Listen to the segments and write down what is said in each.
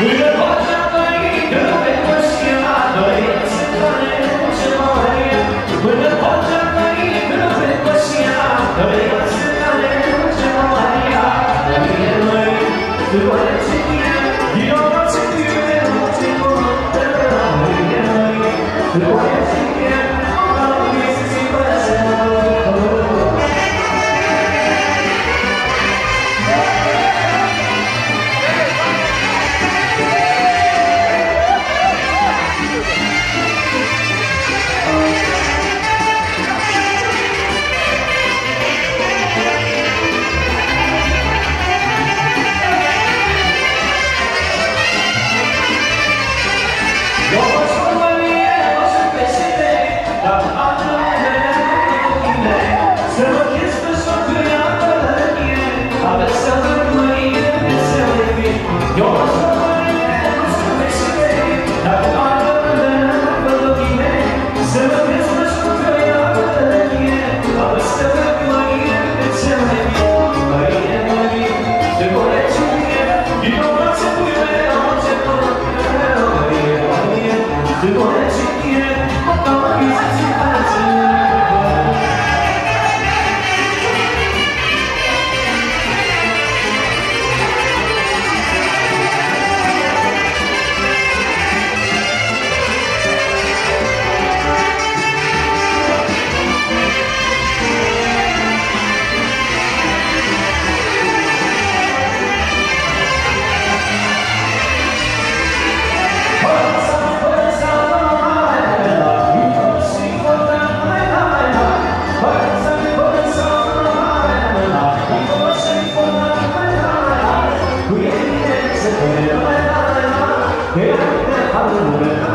We Hallelujah.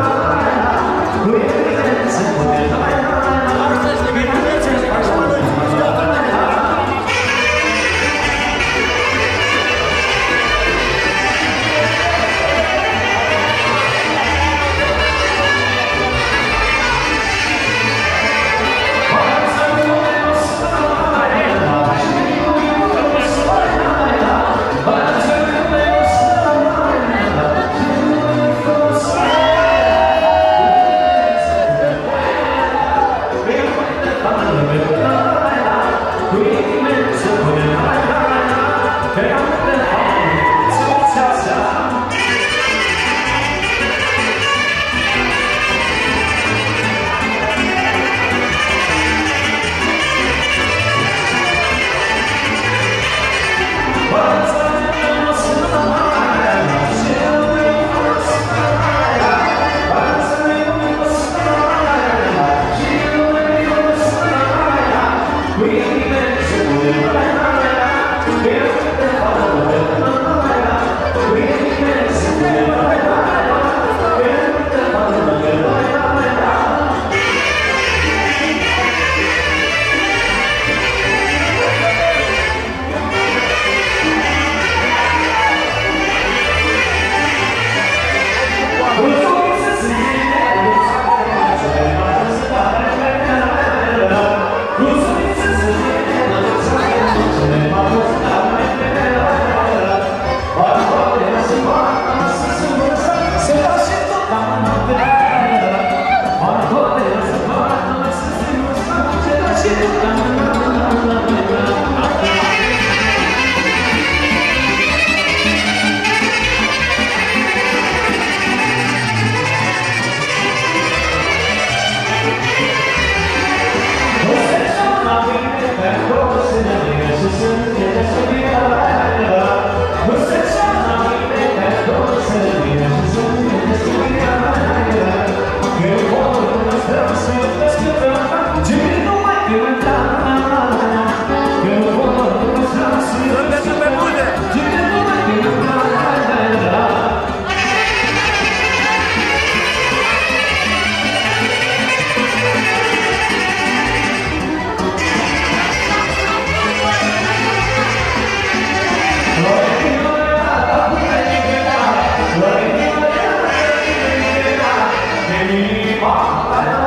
Allah.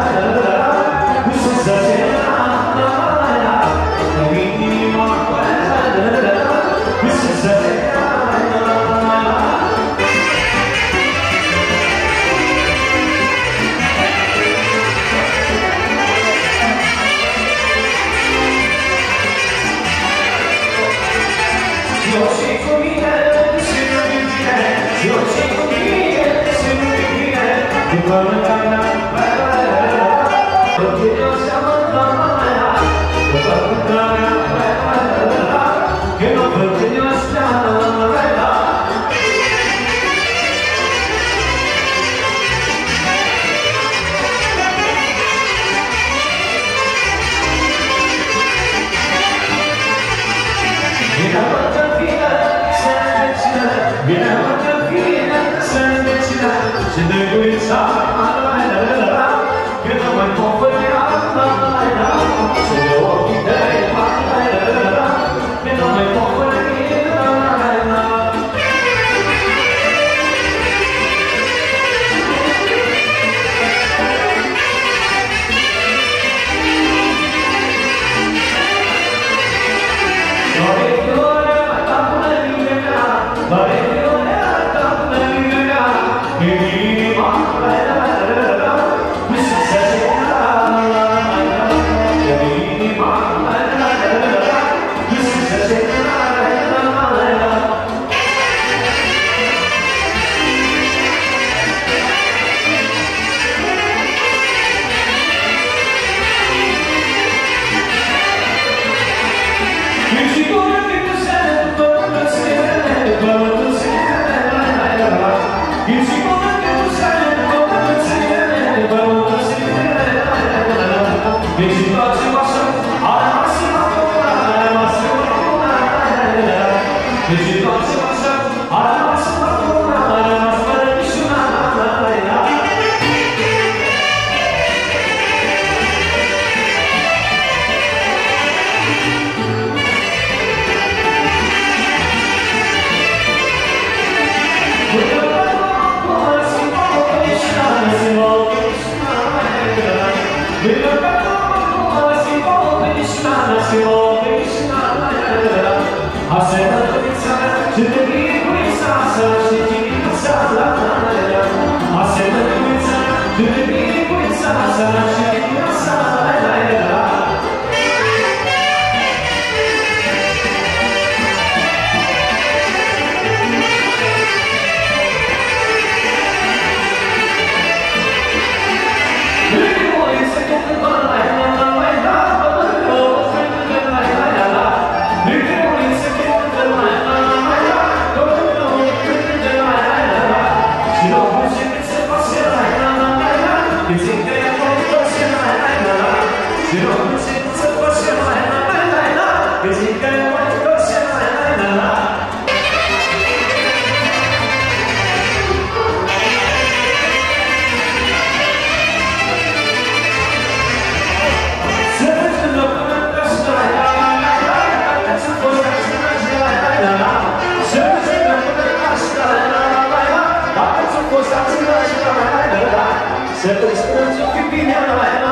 Put it on, do it somehow So to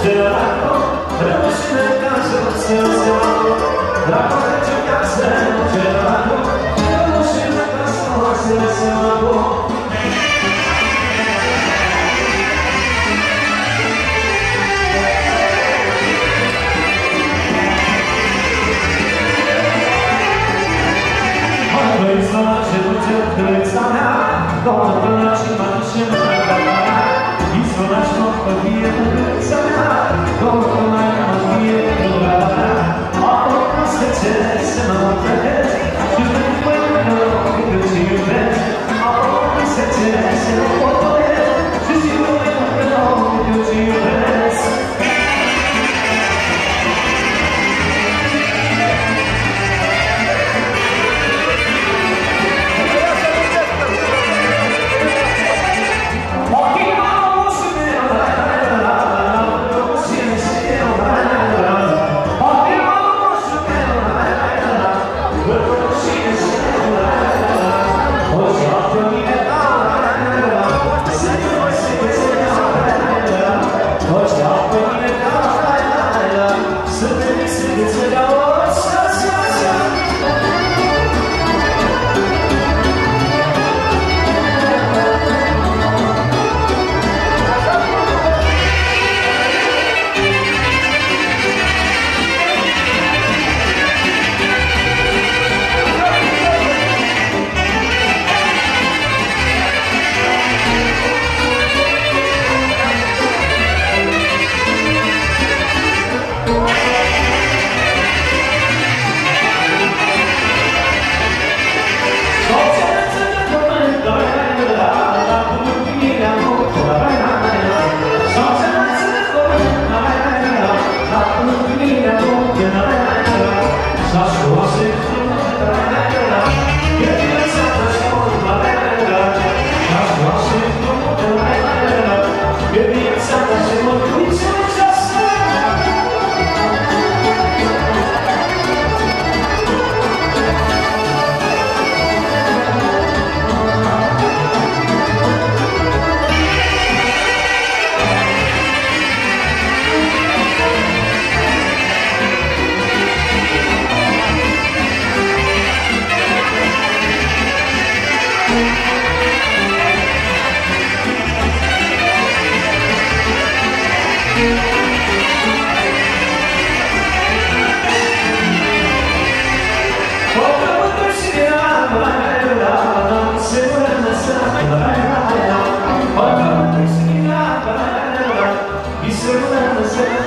Вчера, рушит, кажется, все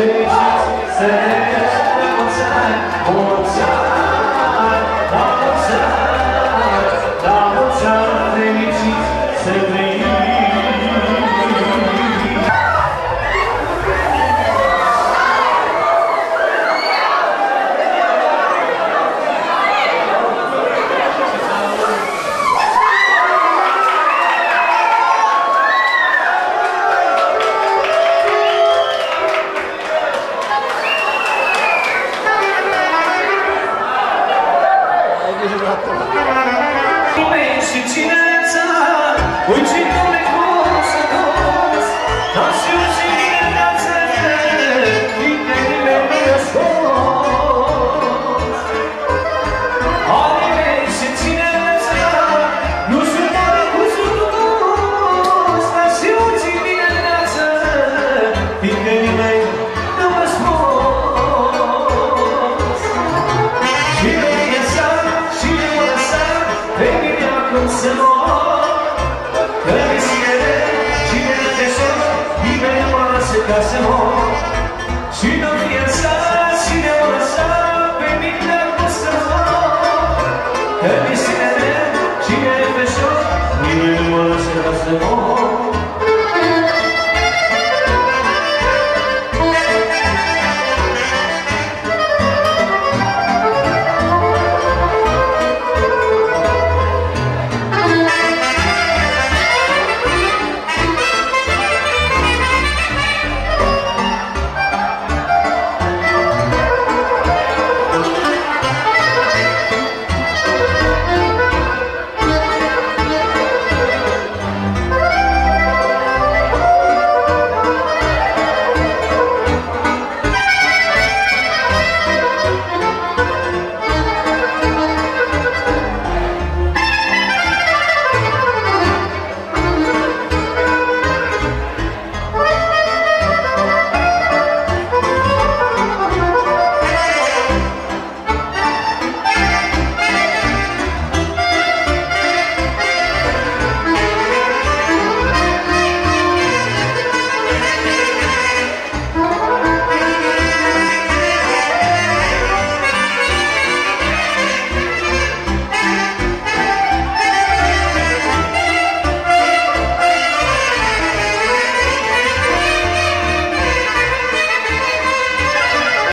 ani